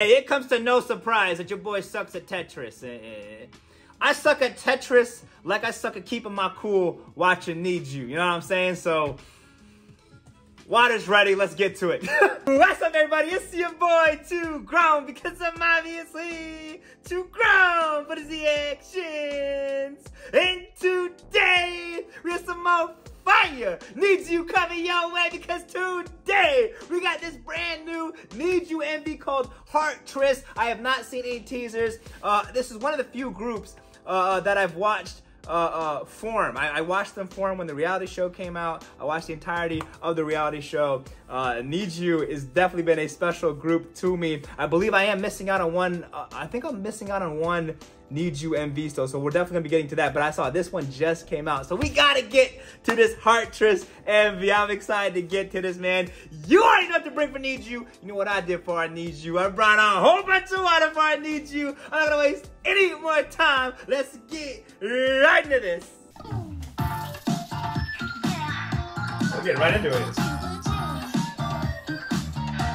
Hey, it comes to no surprise that your boy sucks at Tetris. Eh, eh, eh. I suck at Tetris like I suck at keeping my cool watching NiziU. You know what I'm saying? So, water's ready. Let's get to it. What's up, everybody? It's your boy, Too Grown, because I'm obviously too grown for the actions. And today, we have some more fire needs you coming your way because today we got this brand new NiziU MV called HEARTRIS. I have not seen any teasers. Uh, this is one of the few groups uh, that I've watched uh, uh, form. I, I, watched them form when the reality show came out. I watched the entirety of the reality show. Uh, NiziU has definitely been a special group to me. I believe I am missing out on one. Uh, I think I'm missing out on one NiziU MV still, so we're definitely gonna be getting to that. But I saw this one just came out, so we gotta get to this HEARTRIS MV. I'm excited to get to this, man. You already know what to bring for NiziU. You know what I did for I NiziU. I brought a whole bunch of water for I NiziU. I'm not gonna waste any more time. Let's get right into this. We're getting right into it.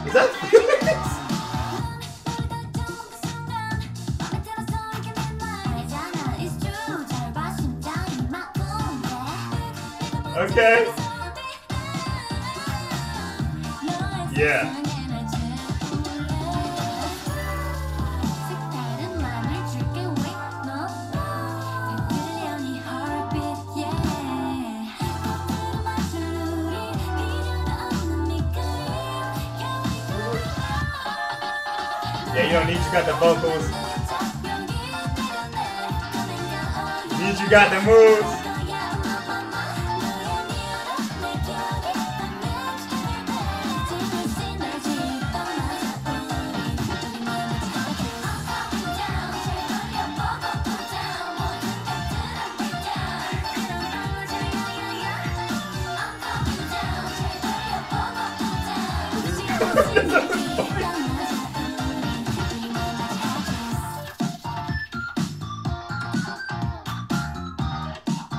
Is that Okay. Yeah. Yeah, you don't NiziU got the vocals. NiziU got the moves.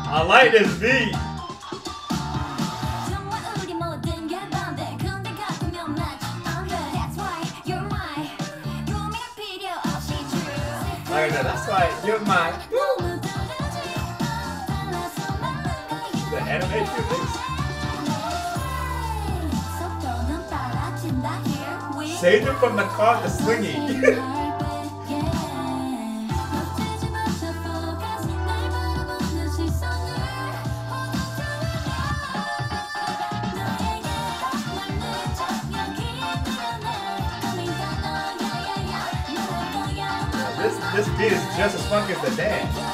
I like this beat. Like that, that's why you're my. The animation mix. Saved it from the car, the swinging. This this beat is just as funky as the dance.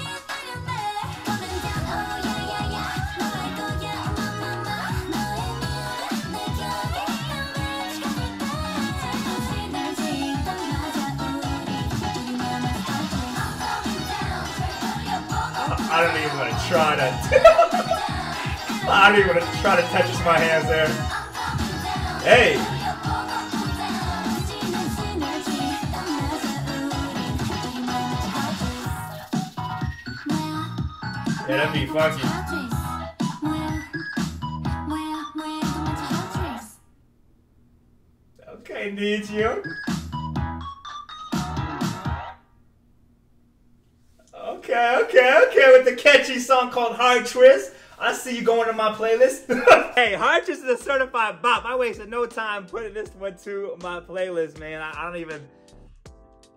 I don't even want to try to. I don't even want to try to touch my hands there. Hey. Yeah, that'd be funky. Okay, need okay, with the catchy song called HEARTRIS. I see you going to my playlist. hey, HEARTRIS is a certified bop. I wasted no time putting this one to my playlist, man. I, I don't even.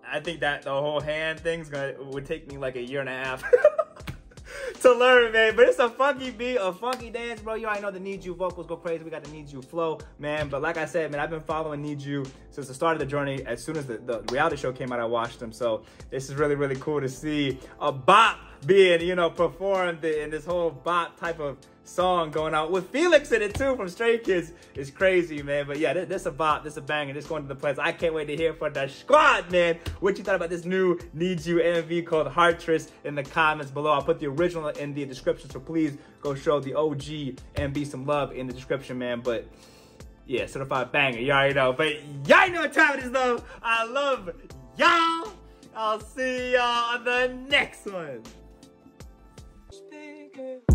I think that the whole hand thing's gonna would take me like a year and a half. to learn, man. But it's a funky beat, a funky dance, bro. You already know the NiziU vocals go crazy. We got the NiziU flow, man. But like I said, man, I've been following NiziU since the start of the journey. As soon as the, the reality show came out, I watched them. So this is really, really cool to see a bop being, you know, performed in this whole bop type of song going out with Felix in it too from Stray Kids is crazy, man. But yeah, this, this a bop, this a banger, this going to the place. I can't wait to hear from the squad, man. What you thought about this new NiziU MV called HEARTRIS in the comments below. I'll put the original in the description, so please go show the OG and be some love in the description, man. But yeah, certified banger, you already know. But y'all know what time it is though. I love y'all. I'll see y'all on the next one yeah.